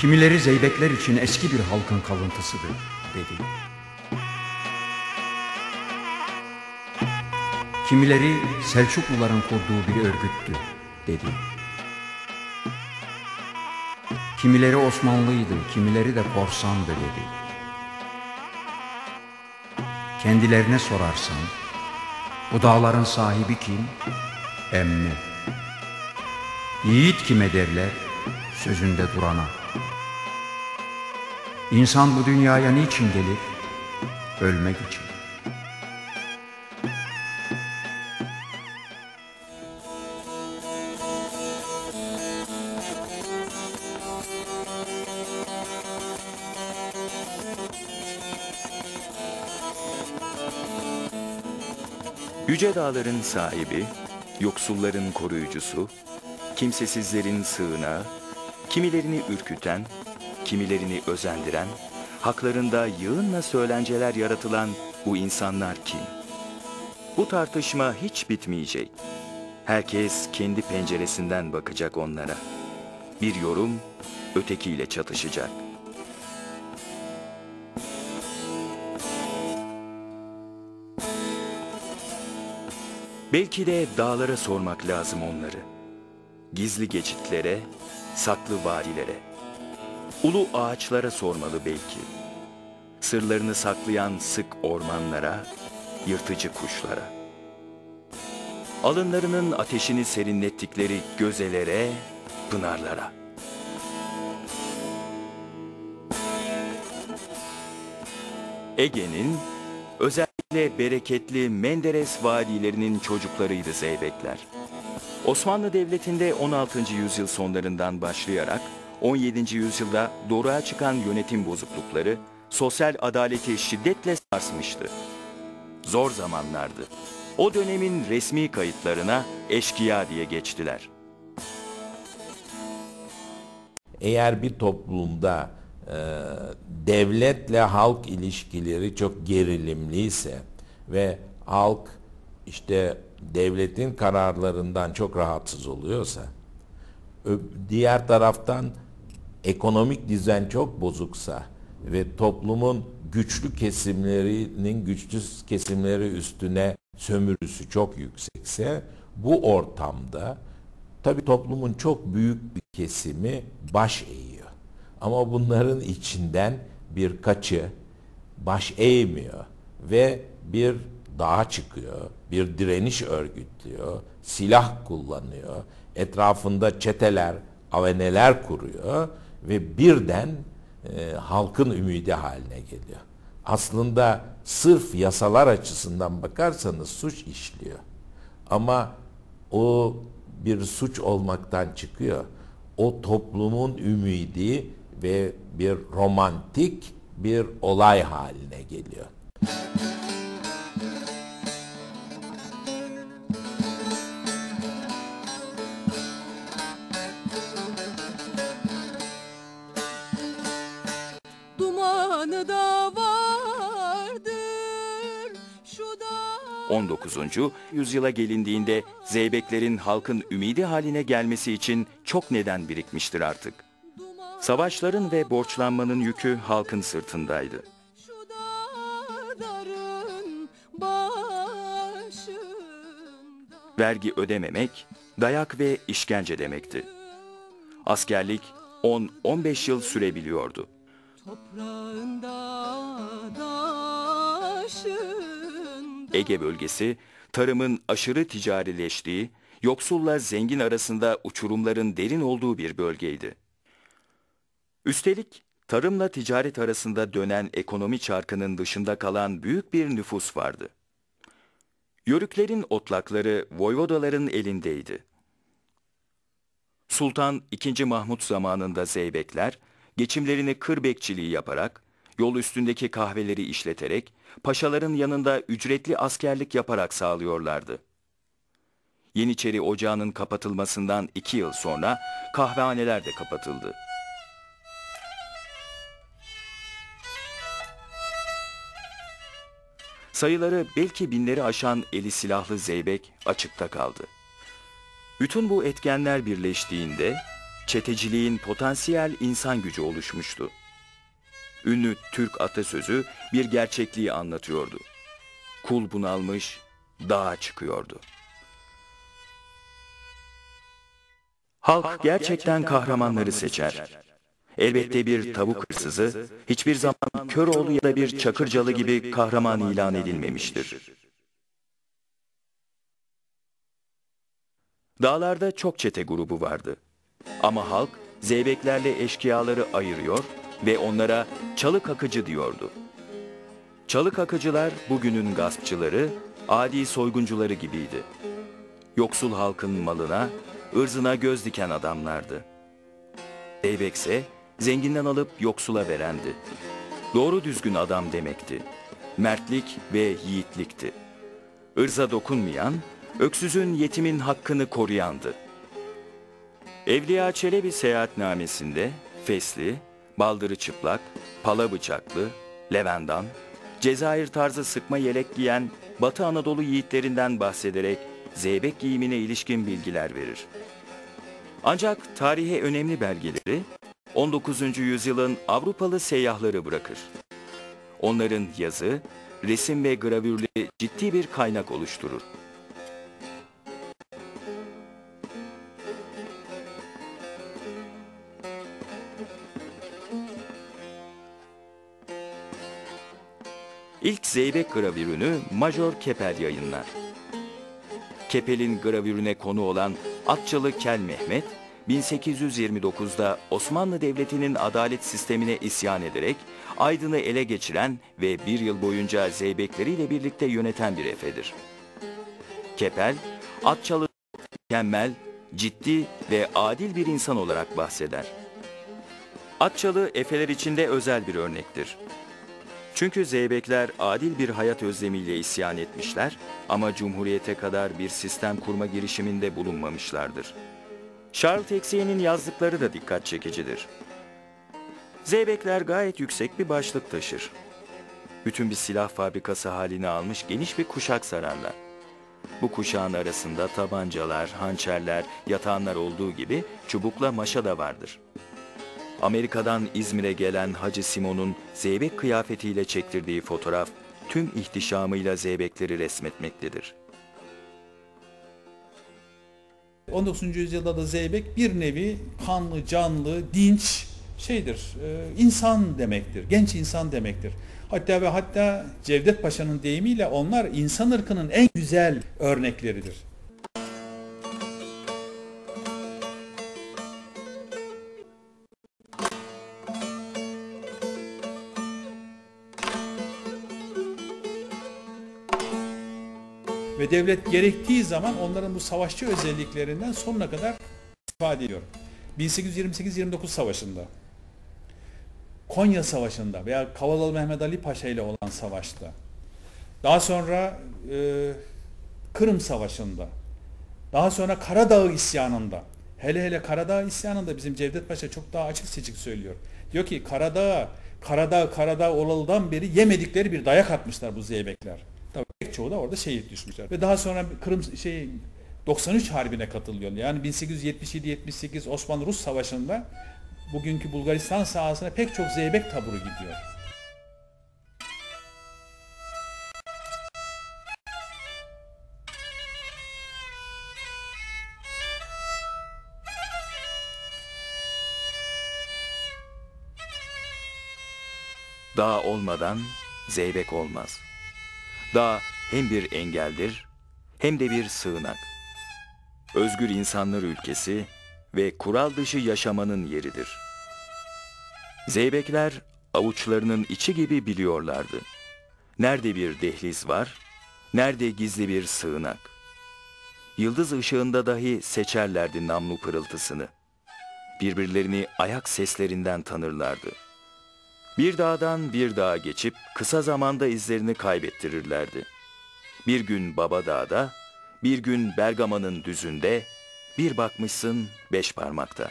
Kimileri zeybekler için eski bir halkın kalıntısıdır dedi. Kimileri Selçukluların kurduğu bir örgüttü dedi. Kimileri Osmanlıydı, kimileri de korsandı dedi. Kendilerine sorarsan, bu dağların sahibi kim? Emmi. Yiğit kime derler? Sözünde durana. İnsan bu dünyaya niçin gelir? Ölmek için. Yüce dağların sahibi, yoksulların koruyucusu, kimsesizlerin sığınağı, kimilerini ürküten, kimilerini özendiren, haklarında yığınla söylenceler yaratılan bu insanlar kim? Bu tartışma hiç bitmeyecek. Herkes kendi penceresinden bakacak onlara. Bir yorum ötekiyle çatışacak. Belki de dağlara sormak lazım onları. Gizli geçitlere, saklı vadilere. Ulu ağaçlara sormalı belki. Sırlarını saklayan sık ormanlara, yırtıcı kuşlara. Alınlarının ateşini serinlettikleri gözelere, pınarlara. Ege'nin özellikle bereketli Menderes vadilerinin çocuklarıydı Zeybekler. Osmanlı Devleti'nde 16. yüzyıl sonlarından başlayarak 17. yüzyılda doğruğa çıkan yönetim bozuklukları sosyal adaleti şiddetle sarsmıştı. Zor zamanlardı. O dönemin resmi kayıtlarına eşkıya diye geçtiler. Eğer bir toplumda e, devletle halk ilişkileri çok gerilimliyse ve halk işte devletin kararlarından çok rahatsız oluyorsa diğer taraftan ekonomik düzen çok bozuksa ve toplumun güçlü kesimlerinin güçsüz kesimleri üstüne sömürüsü çok yüksekse bu ortamda tabi toplumun çok büyük bir kesimi baş eğiyor. Ama bunların içinden birkaçı baş eğmiyor ve bir dağa çıkıyor, bir direniş örgütlüyor, silah kullanıyor, etrafında çeteler, aveneler kuruyor ve birden e, halkın ümidi haline geliyor. Aslında sırf yasalar açısından bakarsanız suç işliyor. Ama o bir suç olmaktan çıkıyor. O toplumun ümidi ve bir romantik bir olay haline geliyor. 19. yüzyıla gelindiğinde Zeybeklerin halkın ümidi haline gelmesi için çok neden birikmiştir artık. Savaşların ve borçlanmanın yükü halkın sırtındaydı. Vergi ödememek, dayak ve işkence demekti. Askerlik 10-15 yıl sürebiliyordu. Toprağında Ege bölgesi tarımın aşırı ticarileştiği, yoksulla zengin arasında uçurumların derin olduğu bir bölgeydi. Üstelik tarımla ticaret arasında dönen ekonomi çarkının dışında kalan büyük bir nüfus vardı. Yörüklerin otlakları voyvodaların elindeydi. Sultan II. Mahmut zamanında Zeybekler, geçimlerini kır bekçiliği yaparak, yol üstündeki kahveleri işleterek, paşaların yanında ücretli askerlik yaparak sağlıyorlardı. Yeniçeri Ocağı'nın kapatılmasından iki yıl sonra kahvehaneler de kapatıldı. Sayıları belki binleri aşan eli silahlı zeybek açıkta kaldı. Bütün bu etkenler birleştiğinde çeteciliğin potansiyel insan gücü oluşmuştu. Ünlü Türk atasözü bir gerçekliği anlatıyordu. Kul bunalmış, dağa çıkıyordu. Halk gerçekten kahramanları seçer. Elbette bir tavuk hırsızı hiçbir zaman Köroğlu ya da bir Çakırcalı gibi kahraman ilan edilmemiştir. Dağlarda çok çete grubu vardı. Ama halk zeybeklerle eşkıyaları ayırıyor ve onlara çalık akıcı diyordu. Çalık akıcılar bugünün gaspçıları, adi soyguncuları gibiydi. Yoksul halkın malına, ırzına göz diken adamlardı. Zeybekse zenginden alıp yoksula verendi. Doğru düzgün adam demekti. Mertlik ve yiğitlikti. Irza dokunmayan, öksüzün yetimin hakkını koruyandı. Evliya Çelebi seyahatnamesinde fesli, baldırı çıplak, pala bıçaklı, levendan, Cezayir tarzı sıkma yelek giyen Batı Anadolu yiğitlerinden bahsederek zeybek giyimine ilişkin bilgiler verir. Ancak tarihe önemli belgeleri 19. yüzyılın Avrupalı seyyahları bırakır. Onların yazı, resim ve gravürleri ciddi bir kaynak oluşturur. İlk zeybek gravürünü Major Kepel yayınlar. Kepel'in gravürüne konu olan Atçalı Kel Mehmet, 1829'da Osmanlı Devleti'nin adalet sistemine isyan ederek Aydın'ı ele geçiren ve bir yıl boyunca zeybekleriyle birlikte yöneten bir efedir. Kepel, Atçalı mükemmel, ciddi ve adil bir insan olarak bahseder. Atçalı efeler içinde özel bir örnektir. Çünkü Zeybekler adil bir hayat özlemiyle isyan etmişler ama Cumhuriyete kadar bir sistem kurma girişiminde bulunmamışlardır. Charles Texier'in yazdıkları da dikkat çekicidir. Zeybekler gayet yüksek bir başlık taşır. Bütün bir silah fabrikası halini almış geniş bir kuşak sararlar. Bu kuşağın arasında tabancalar, hançerler, yatağanlar olduğu gibi çubukla maşa da vardır. Amerika'dan İzmir'e gelen Hacı Simon'un zeybek kıyafetiyle çektirdiği fotoğraf tüm ihtişamıyla zeybekleri resmetmektedir. 19. yüzyılda da zeybek bir nevi kanlı, canlı, dinç şeydir, e, insan demektir, genç insan demektir. Hatta ve hatta Cevdet Paşa'nın deyimiyle onlar insan ırkının en güzel örnekleridir. Ve devlet gerektiği zaman onların bu savaşçı özelliklerinden sonuna kadar ifade ediyor. 1828-29 savaşında, Konya Savaşı'nda veya Kavalalı Mehmet Ali Paşa ile olan savaşta, daha sonra e, Kırım Savaşı'nda, daha sonra Karadağ isyanında, hele hele Karadağ isyanında bizim Cevdet Paşa çok daha açık seçik söylüyor. Diyor ki Karadağ, Karadağ, Karadağ olalıdan beri yemedikleri bir dayak atmışlar bu zeybekler. Çoğu da orada şehit düşmüşler. Ve daha sonra Kırım şey 93 harbine katılıyor. Yani 1877-78 Osmanlı-Rus savaşında bugünkü Bulgaristan sahasına pek çok zeybek taburu gidiyor. Dağ olmadan zeybek olmaz. Dağ hem bir engeldir hem de bir sığınak. Özgür insanlar ülkesi ve kural dışı yaşamanın yeridir. Zeybekler avuçlarının içi gibi biliyorlardı. Nerede bir dehliz var, nerede gizli bir sığınak. Yıldız ışığında dahi seçerlerdi namlu pırıltısını. Birbirlerini ayak seslerinden tanırlardı. Bir dağdan bir dağa geçip kısa zamanda izlerini kaybettirirlerdi. Bir gün Baba Dağ'da, bir gün Bergama'nın düzünde, bir bakmışsın beş parmakta.